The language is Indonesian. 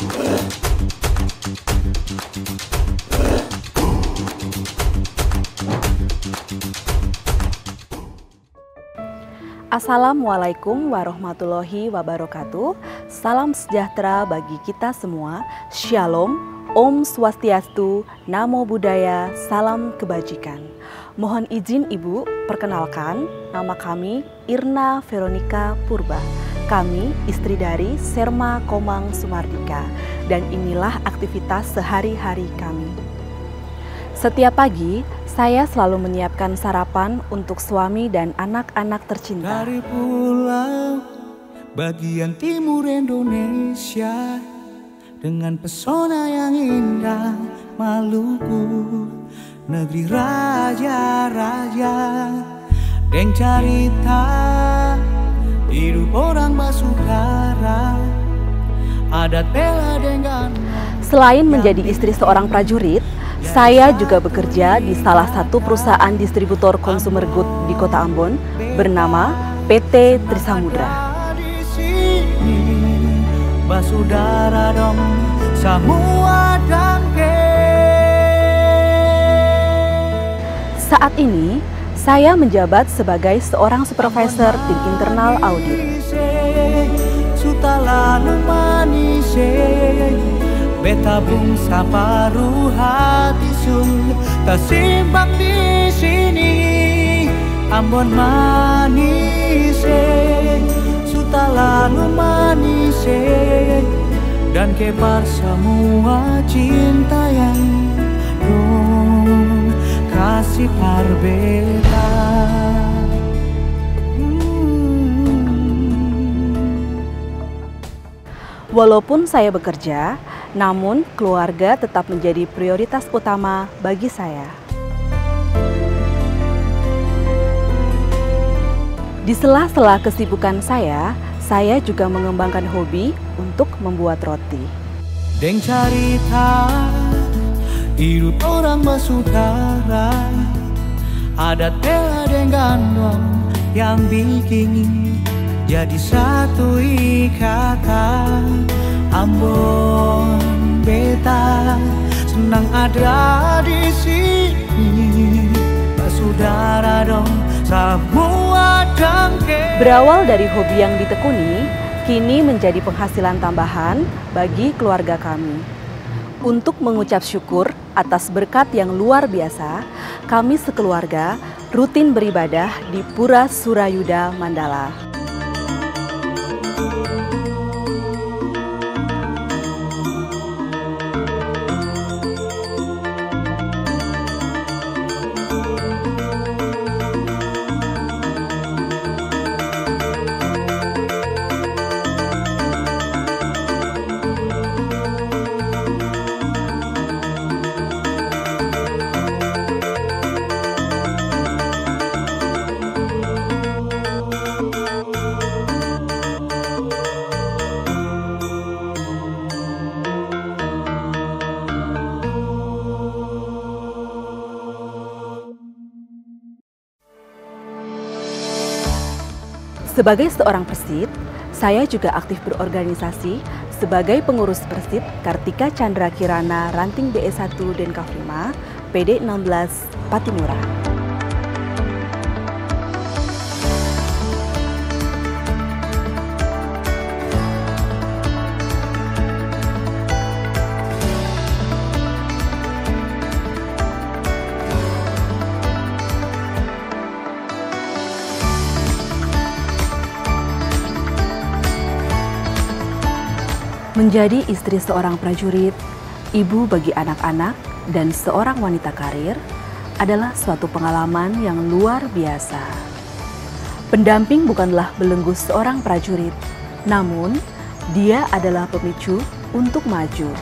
Assalamualaikum warahmatullahi wabarakatuh. Salam sejahtera bagi kita semua. Shalom, Om Swastiastu, Namo Buddhaya, Salam Kebajikan. Mohon izin Ibu, perkenalkan nama kami Irna Veronica Purba. Kami istri dari Serma Komang Sumardika dan inilah aktivitas sehari-hari kami. Setiap pagi, saya selalu menyiapkan sarapan untuk suami dan anak-anak tercinta. Dari pulau bagian timur Indonesia dengan pesona yang indah Maluku negeri raja-raja dan cerita hidup orang Basukara adat bela dengan Selain menjadi istri seorang prajurit, saya juga bekerja di salah satu perusahaan distributor consumer good di Kota Ambon bernama PT Trisamudra. basudara dong semua dangke Saat ini, saya menjabat sebagai seorang supervisor tim internal audit. Betabung saparu hati sun Tersimbang di sini Ambon manise Sutala manise Dan kebar semua Walaupun saya bekerja, namun keluarga tetap menjadi prioritas utama bagi saya. Di sela-sela kesibukan saya, saya juga mengembangkan hobi untuk membuat roti. Deng cerita hidup orang basudara Adat bela gandong yang bikin jadi satu ikatan Ambon beta senang ada di sini Basudara dong semua dangke Berawal dari hobi yang ditekuni, kini menjadi penghasilan tambahan bagi keluarga kami. Untuk mengucap syukur atas berkat yang luar biasa, kami sekeluarga rutin beribadah di Pura Surayuda Mandala. Sebagai seorang Persit, saya juga aktif berorganisasi sebagai pengurus Persit Kartika Chandra Kirana Ranting BE1 Denkav 5 PD 16 Patimura. Menjadi istri seorang prajurit, ibu bagi anak-anak, dan seorang wanita karir adalah suatu pengalaman yang luar biasa. Pendamping bukanlah belenggu seorang prajurit, namun dia adalah pemicu untuk maju.